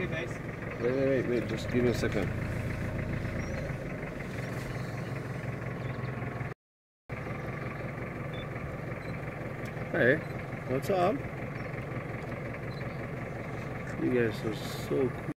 Okay, guys. Wait, wait, wait, wait. Just give me a second. Hey, what's up? You guys are so cool.